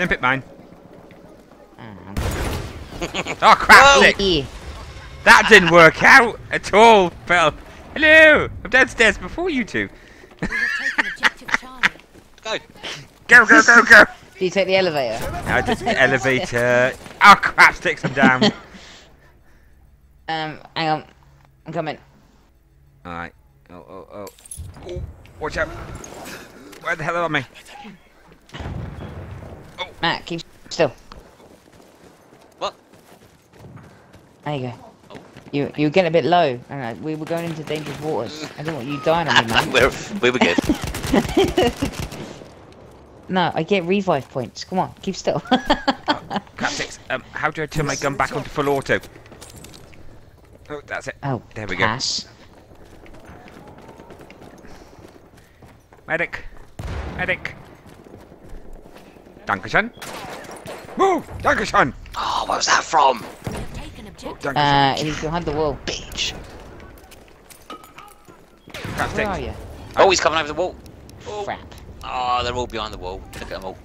Don't pick mine. Oh, Oh crap! Whoa. Nick. yeah. That didn't work out at all, Phil. Hello! I'm downstairs before you two. We have taken objective Charlie. Go. Go, go, go, go! Do you take the elevator? I just the elevator. Oh crap, sticks I'm down. Um, hang on. I'm coming. Alright. Oh, oh, oh. Oh, watch out. Where the hell are me? Matt, keep still. What? There you go. Oh. You you were getting a bit low. and we were going into dangerous waters. I don't want you dying on me, man. We're, we were good. no, I get revive points. Come on, keep still. Crap, sticks. Um, how do I turn my gun back onto full auto? Oh, that's it. oh, There we go. pass. Medic. Medic. Dankeschön. Woo! Dankeschön! Ah, oh, where was that from? We have taken objective. Uh, Dankeschön. he's behind the wall. Bitch. Crap, Where are you? Oh, he's coming over the wall. Oh. Crap. Oh, they're all behind the wall. Look at them all.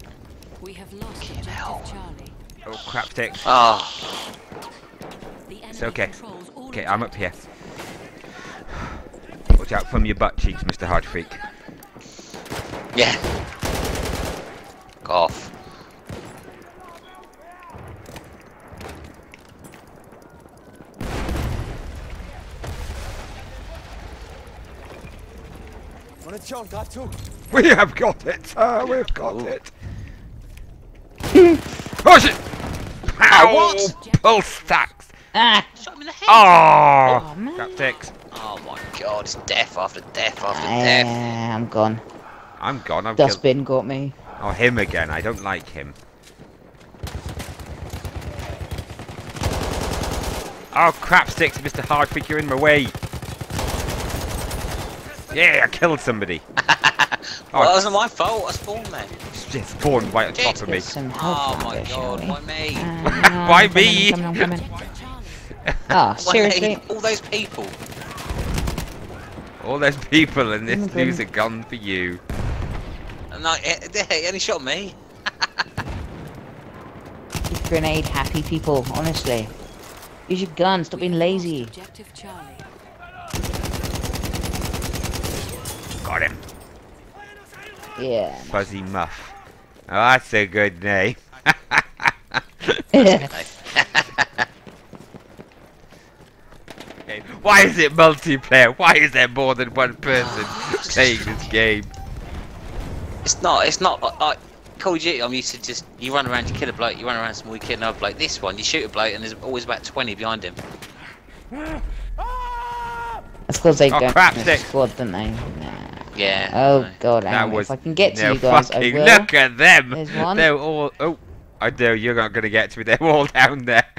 We have lost objective hell. Charlie. Oh, crap, sticks. Oh, ah. The enemy okay. Okay, I'm up here. Watch out from your butt cheeks, Mr. Hard Freak. yeah. Go off. We have got it, sir. We've got Ooh. it. oh shit! Pow! what? Pull stacks. Ah! Shot him in the head. Oh, Oh, man. crap sticks. Oh my god, it's death after death after Uh, death. I'm gone. I'm gone. I've killed. Dustbin got me. Oh, him again. I don't like him. Oh, crap sticks, Mr. Hard Freak. You're in my way. Yeah, I killed somebody. Well, that Oh, wasn't my fault. I spawned there. just spawned right on top of me. Get some help Oh my god, why me? Uh, Why me? I'm coming, I'm coming. Objective Ah, Why seriously? me? All those people. All those people in this Okay. news are gone for you. And like, eh, eh, he, he only shot me. Grenade happy people, honestly. Use your gun, stop being We have lost lazy. Objective Charlie. Got him. Yeah. Fuzzy Muff. Oh, that's a good name. Why is it multiplayer? Why is there more than one person playing this game? It's not. It's not like, like Call of Duty. I'm used to just you run around, you kill a bloke, you run around some more, you kill another bloke. This one, you shoot a bloke, and there's always about 20 behind him. Of course they Oh, don't crap, in a stick. squad, don't they? Nah. Yeah. Oh no. god, That was if I can get to no you guys, I fucking will. look at them. There's one. They're all. Oh, I know you're not gonna get to me. They're all down there.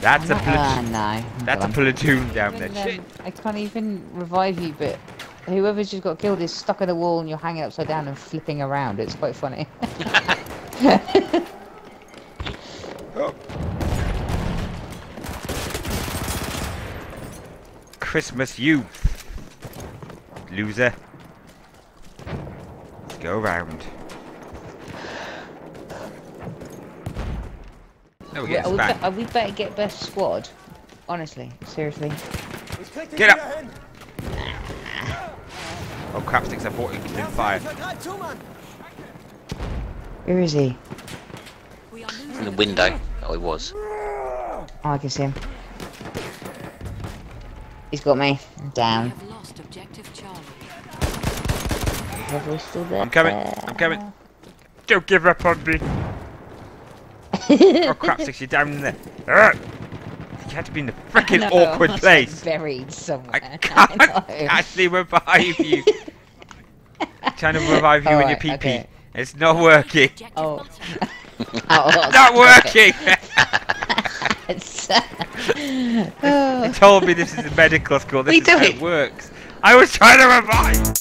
That's a Ah, platoon. no. That's a platoon down there. Even, um, I can't even revive you, but whoever's just got killed is stuck in the wall and you're hanging upside down and flipping around. It's quite funny. Oh. Christmas youth. Loser. Let's go around. Oh, we Yeah, get are, we back. be- are we better get best squad? Honestly, seriously. Get up! Oh crap sticks, I thought he was in fire. Where is he? We In the window. Oh, he was. Oh, I can see him. He's got me. I'm down. have lost objective Charlie. Have we still there? I'm coming, I'm coming. Don't give up on me. Oh crap sticks, you're down there. Ah! Ugh. You had to be in the freaking No, awkward I'm place. Buried somewhere. I can't know. actually revive you. trying to revive you in your Alright, PP. okay. It's not working. Oh. Oh, Not okay. working! It's- they told me this is a medical school. This We is do how it. it works. I was trying to revive.